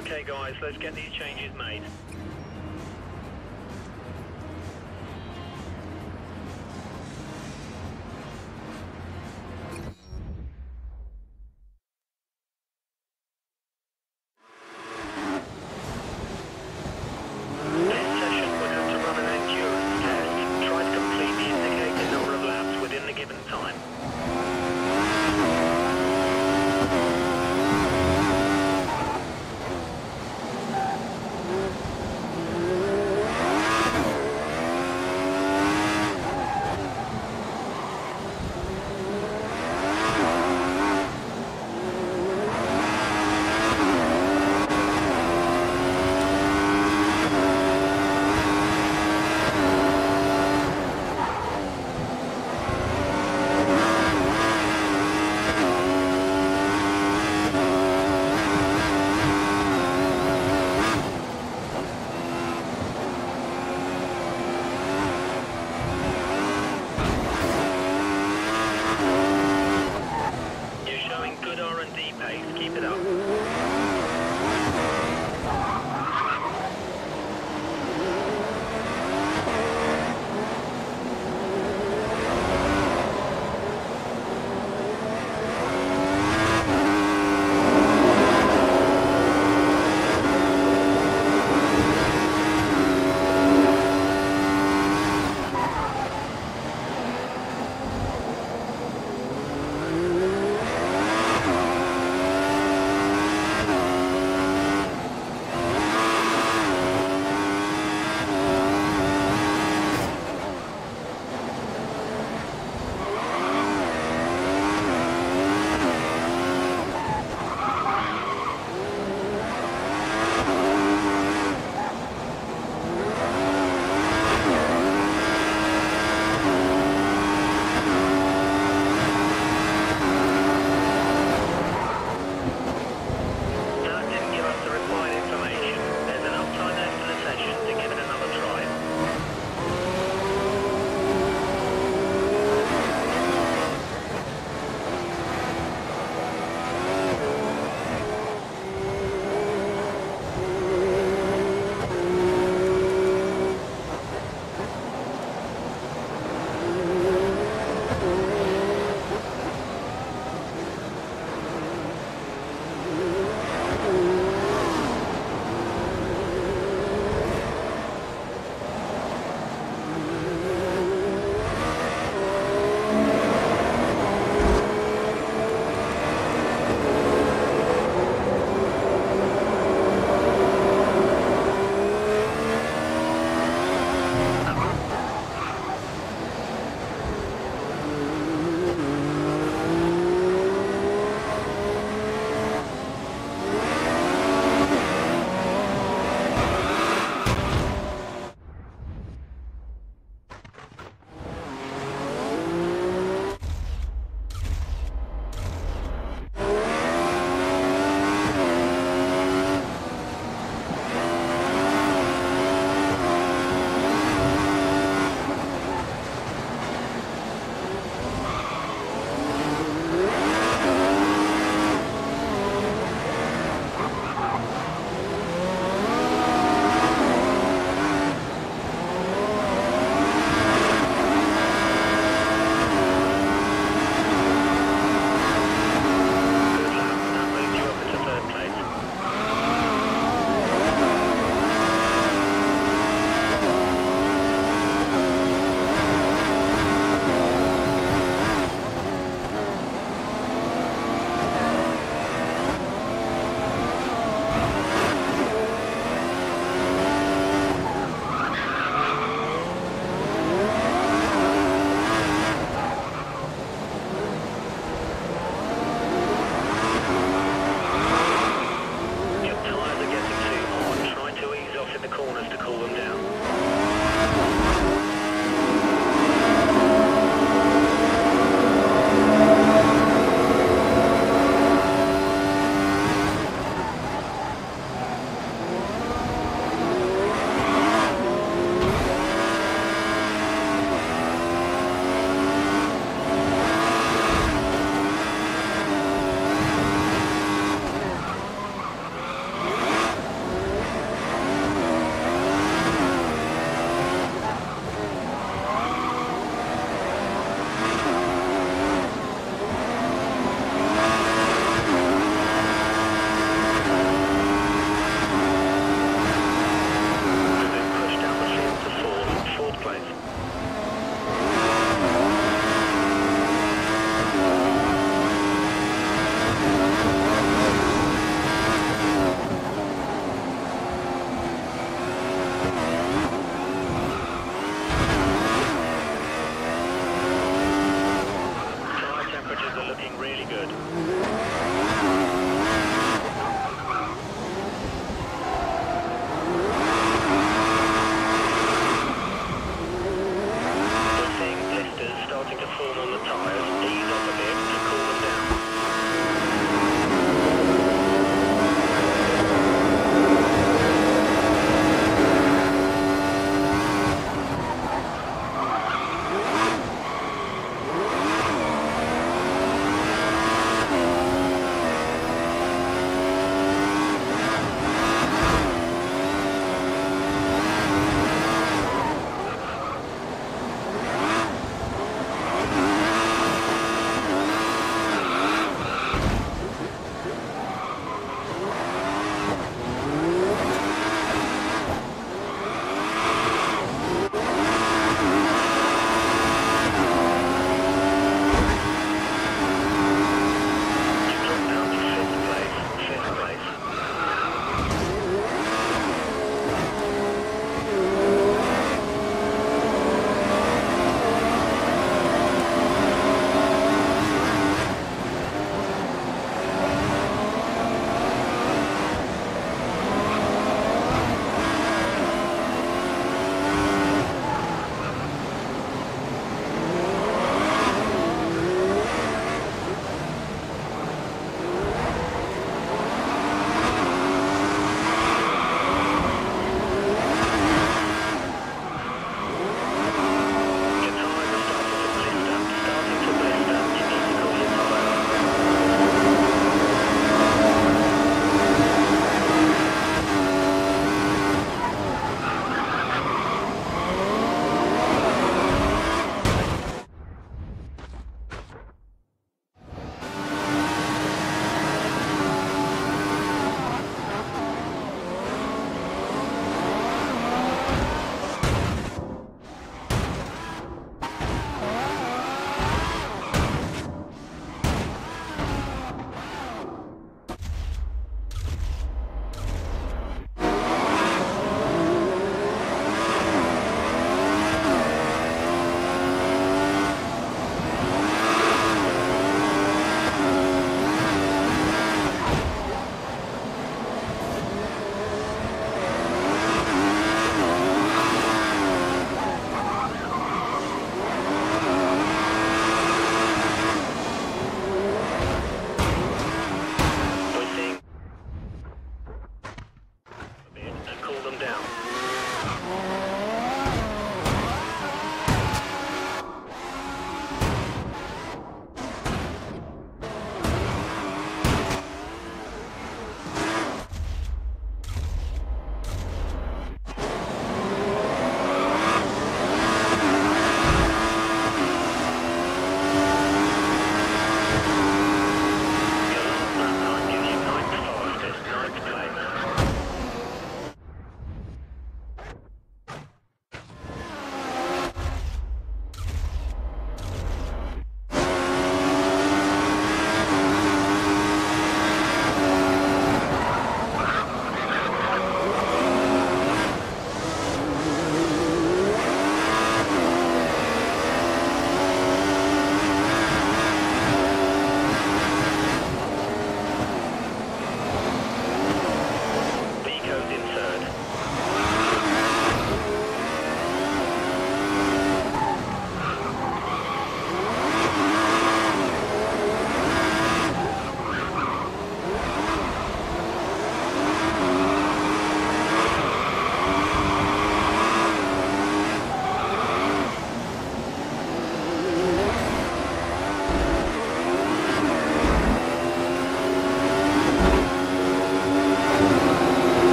Okay, guys, let's get these changes made.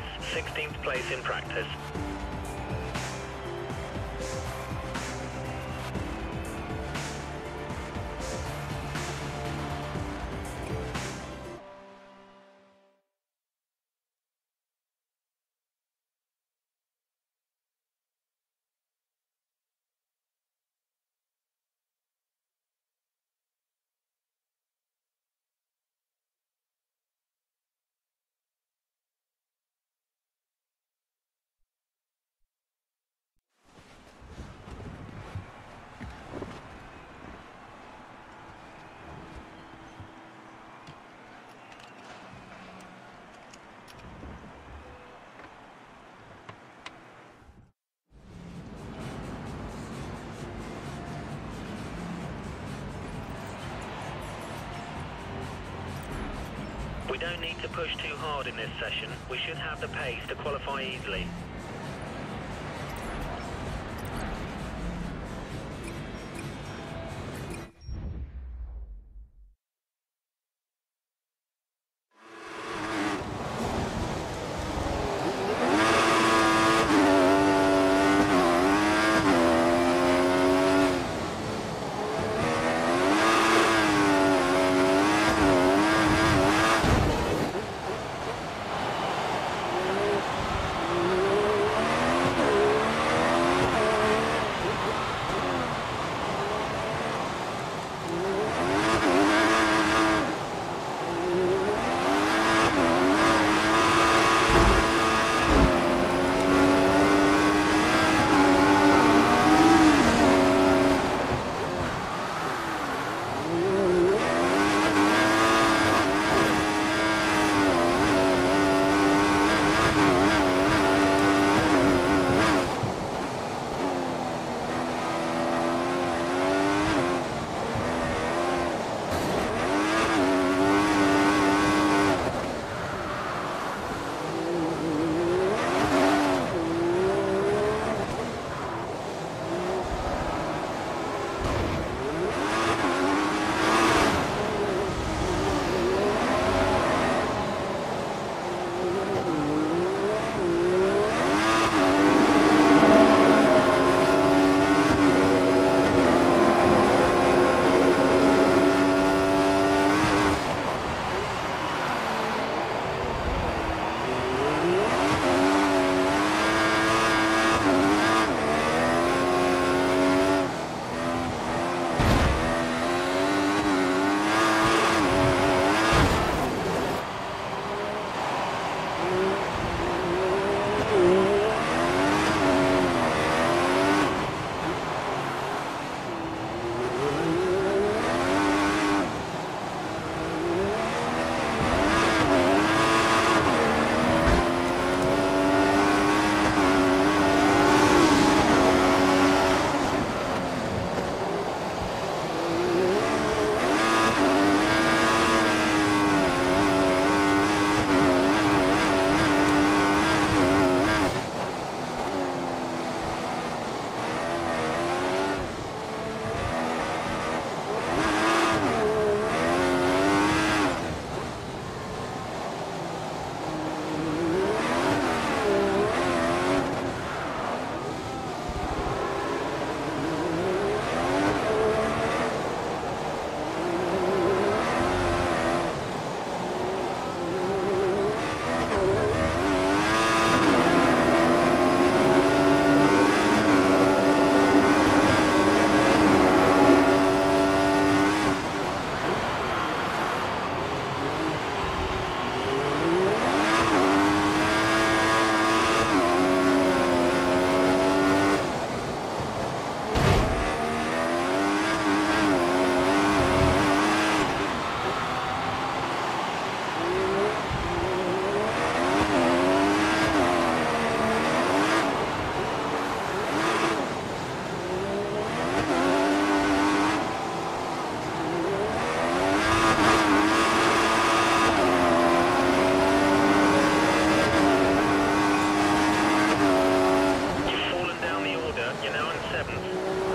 Place, sixteenth place in practice. We don't need to push too hard in this session. We should have the pace to qualify easily. on 7th.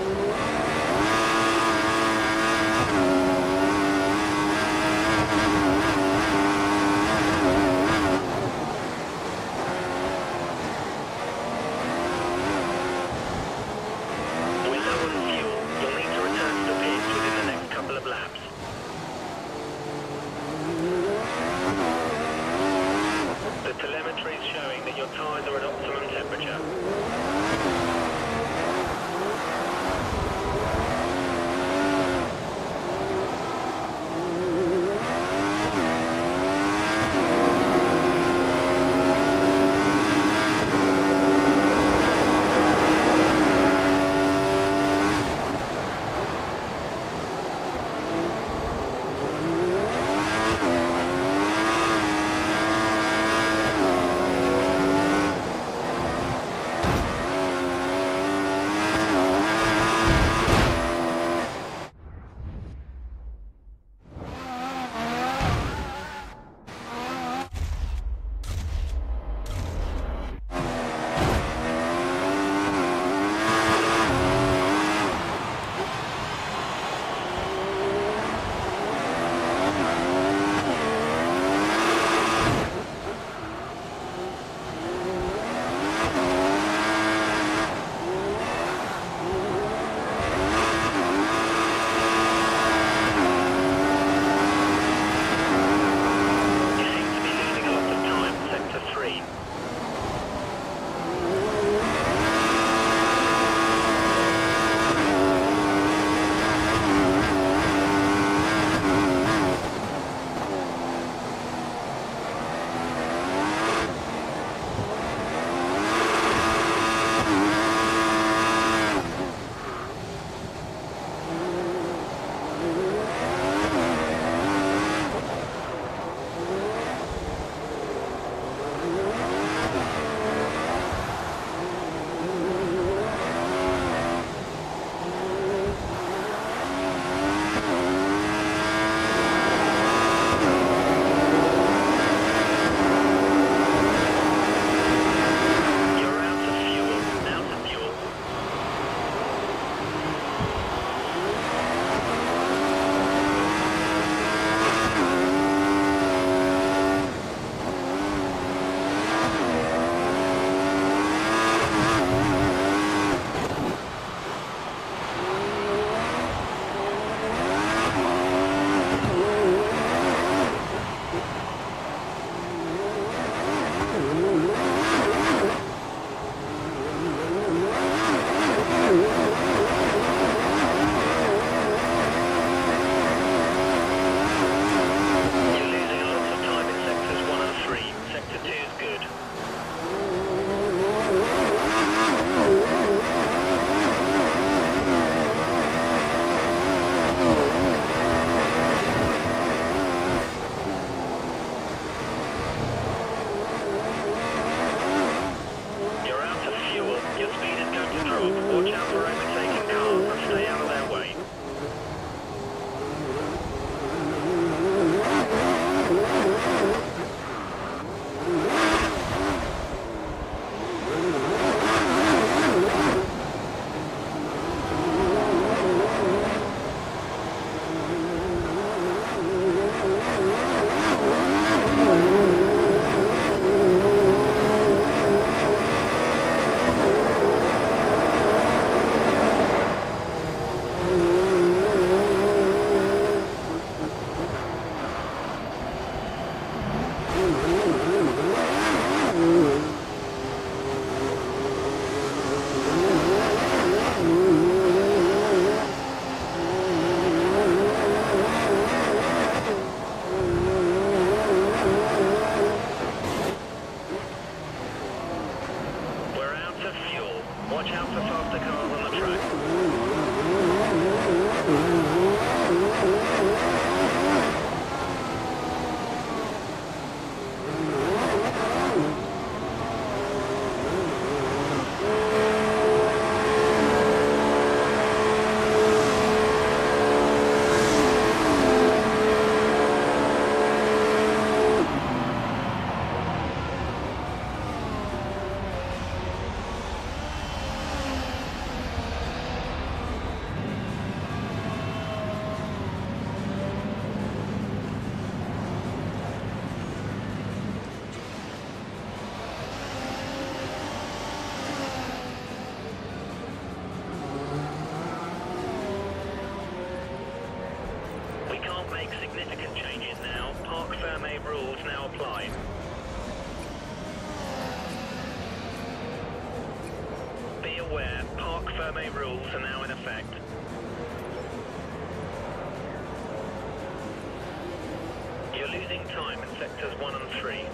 You're time in sectors 1 and 3.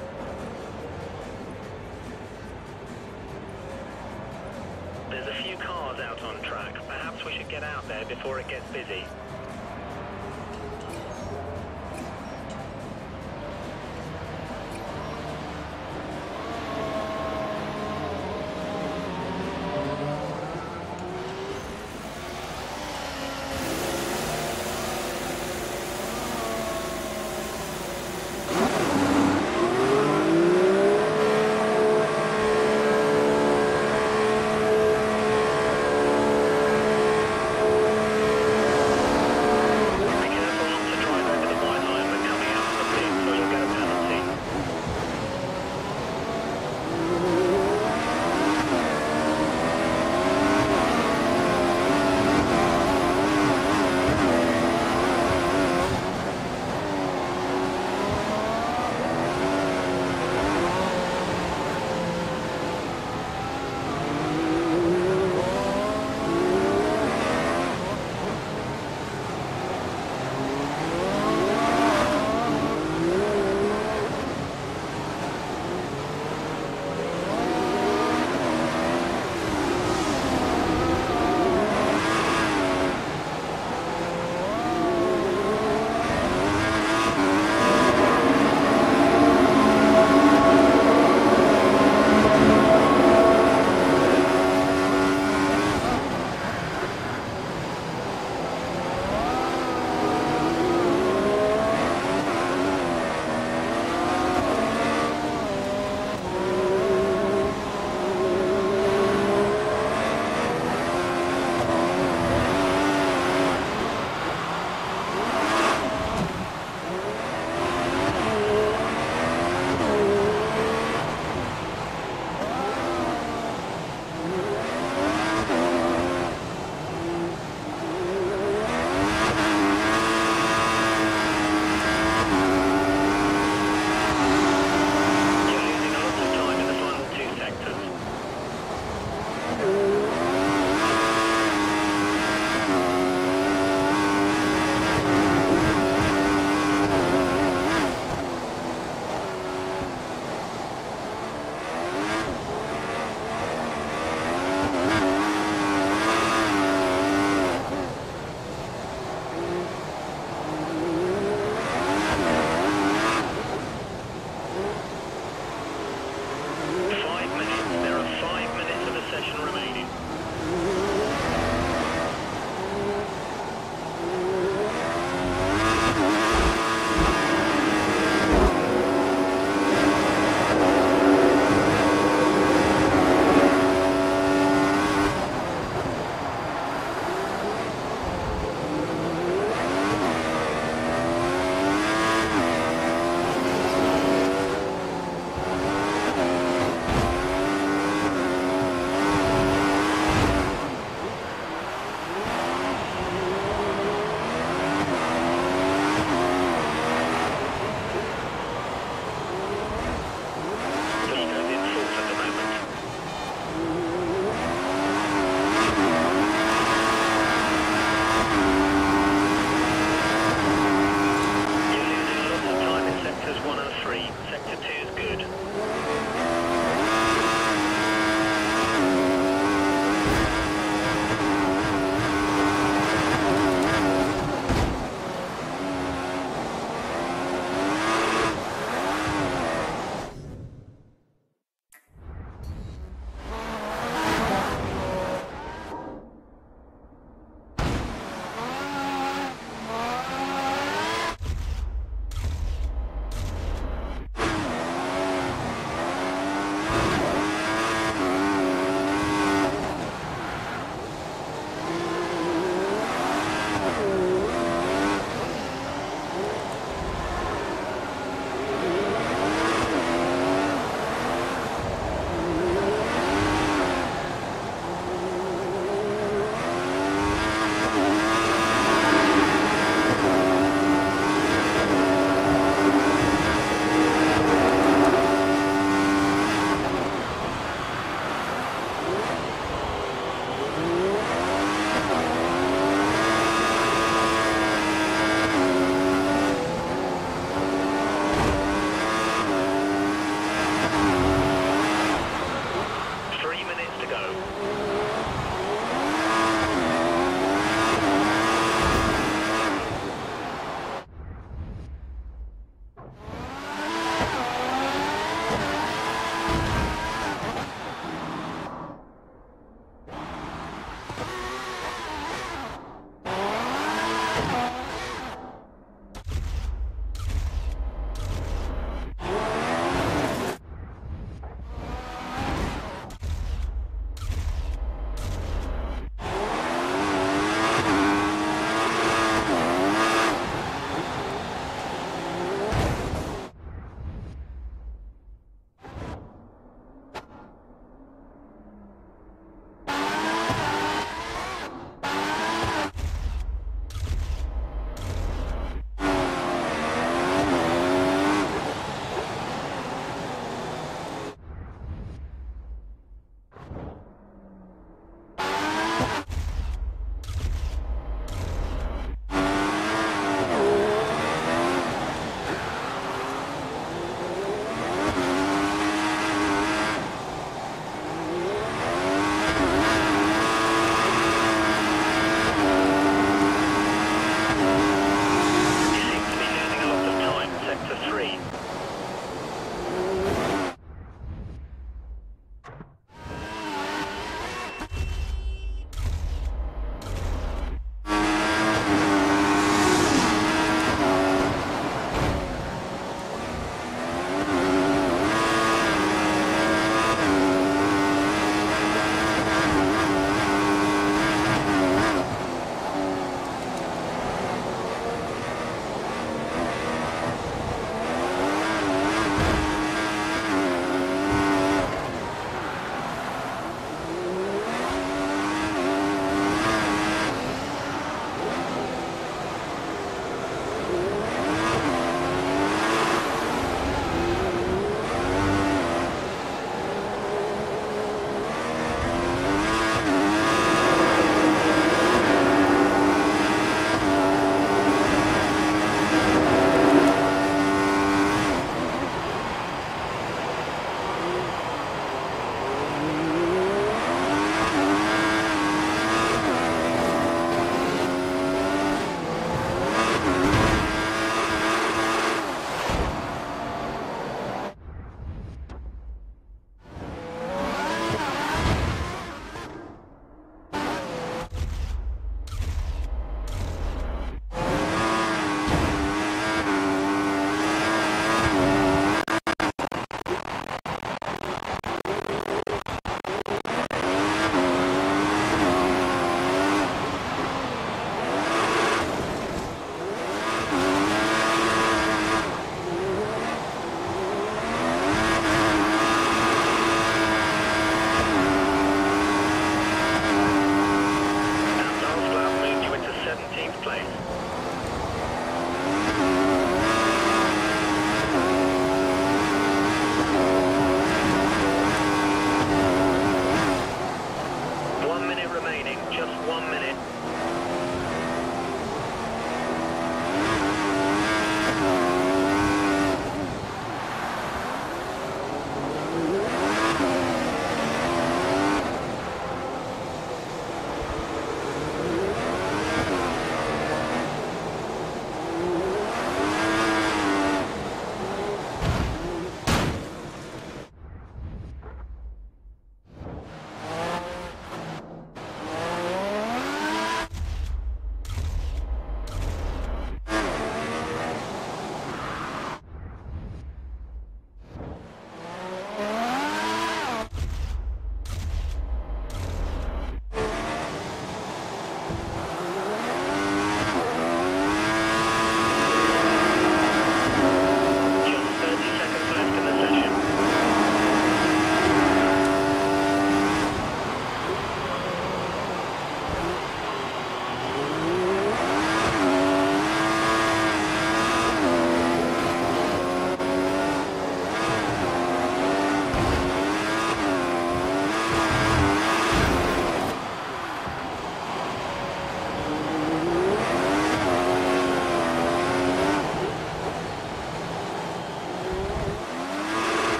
There's a few cars out on track. Perhaps we should get out there before it gets busy.